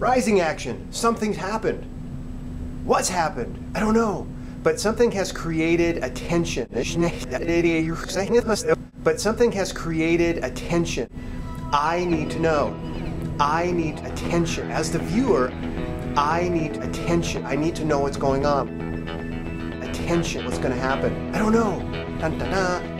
Rising action. Something's happened. What's happened? I don't know. But something has created attention. But something has created attention. I need to know. I need attention. As the viewer, I need attention. I need to know what's going on. Attention. What's going to happen? I don't know. Dun, dun, dun.